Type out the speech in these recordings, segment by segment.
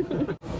A bit.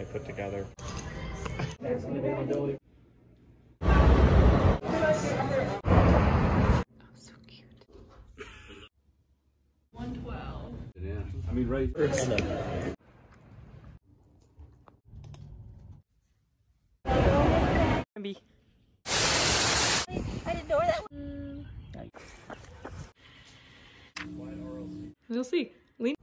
I put together. Yeah. I mean, right. I didn't know that was. We'll see. Lean.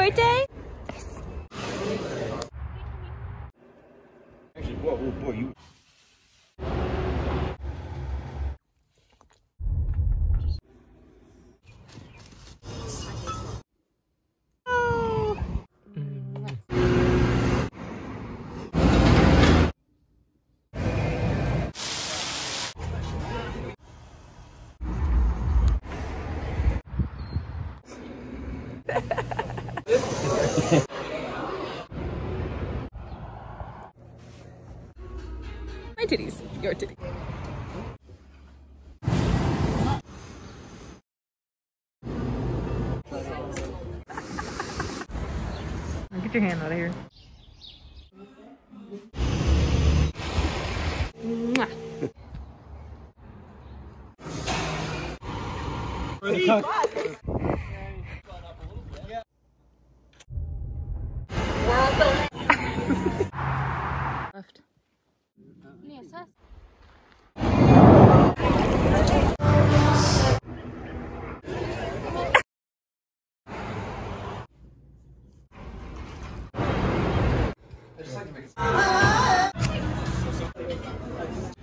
Birthday? Whoa, boy, you. My Your titties. Get your hand out of here. Mwah.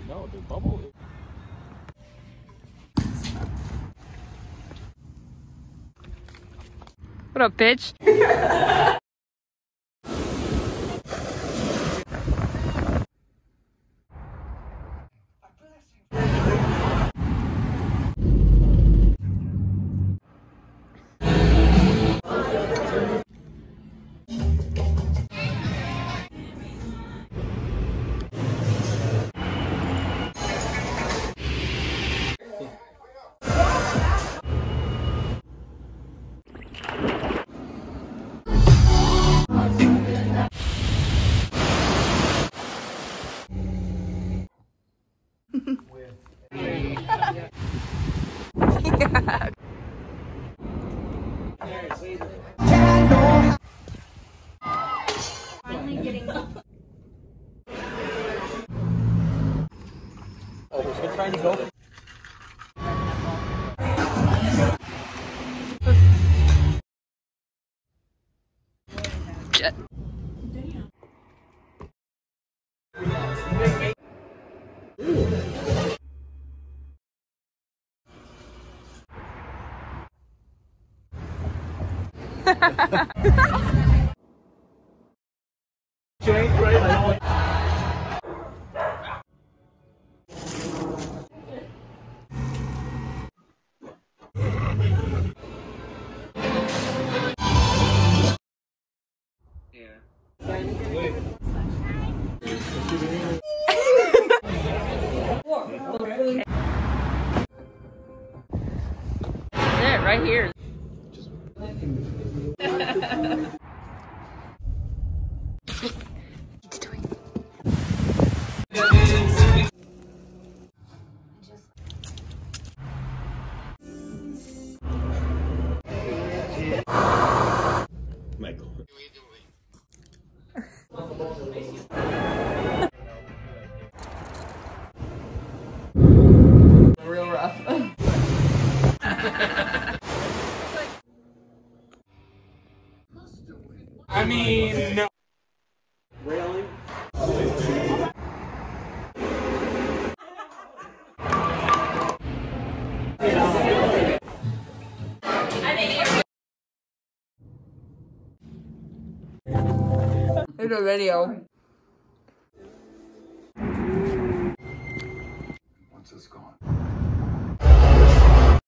No, the bubble. What up, bitch? it Yeah. That's it right here. mean, no. Really? There's a video. Once it's gone.